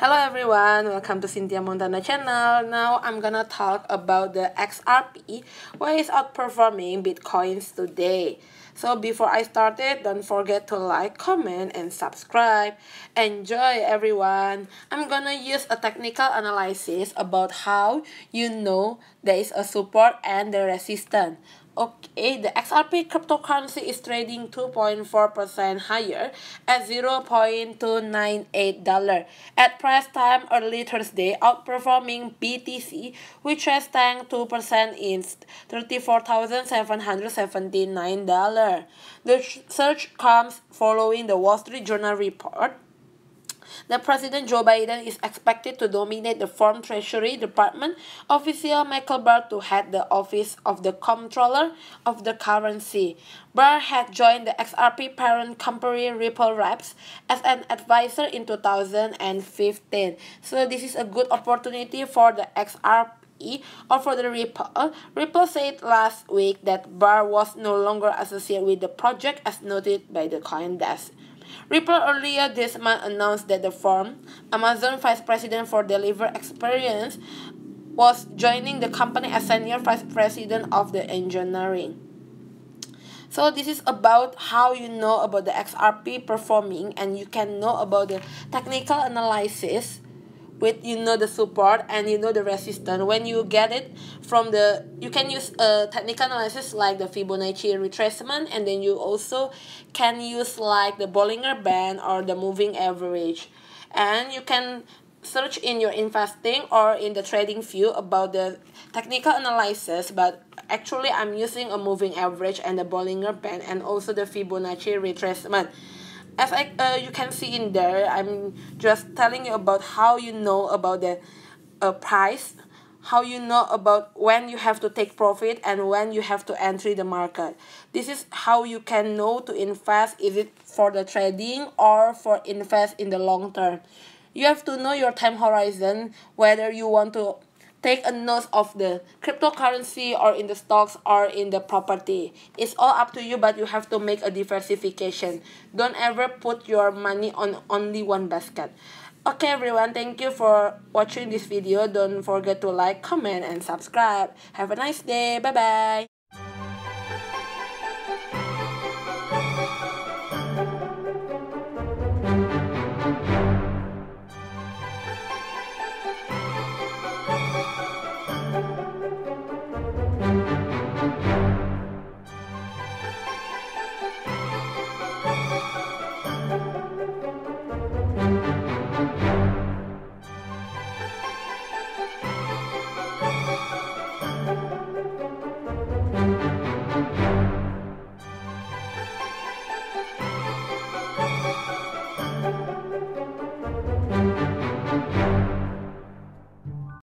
Hello everyone, welcome to Cynthia Montana channel. Now I'm gonna talk about the XRP, why is outperforming Bitcoins today. So before I started, don't forget to like, comment, and subscribe. Enjoy everyone. I'm gonna use a technical analysis about how you know there is a support and the resistance. Okay, the XRP cryptocurrency is trading 2.4% higher at $0.298 at price time early Thursday, outperforming BTC, which has tanked 2% in $34,779. The surge comes following the Wall Street Journal report that President Joe Biden is expected to dominate the Foreign Treasury Department official Michael Barr to head the office of the Comptroller of the Currency. Barr had joined the XRP parent company Ripple Labs as an advisor in 2015. So this is a good opportunity for the XRP or for the Ripple. Ripple said last week that Barr was no longer associated with the project as noted by the CoinDesk. Ripple earlier this month announced that the firm, Amazon Vice President for Delivery Experience, was joining the company as Senior Vice President of the Engineering. So this is about how you know about the XRP performing and you can know about the technical analysis with you know the support and you know the resistance. When you get it from the you can use a technical analysis like the Fibonacci retracement and then you also can use like the Bollinger Band or the moving average. And you can search in your investing or in the trading view about the technical analysis but actually I'm using a moving average and the Bollinger Band and also the Fibonacci retracement as I uh, you can see in there I'm just telling you about how you know about the uh, price how you know about when you have to take profit and when you have to enter the market. This is how you can know to invest is it for the trading or for invest in the long term. You have to know your time horizon whether you want to take a note of the cryptocurrency or in the stocks or in the property. It's all up to you, but you have to make a diversification. Don't ever put your money on only one basket. Okay everyone, thank you for watching this video. Don't forget to like, comment, and subscribe. Have a nice day. Bye-bye.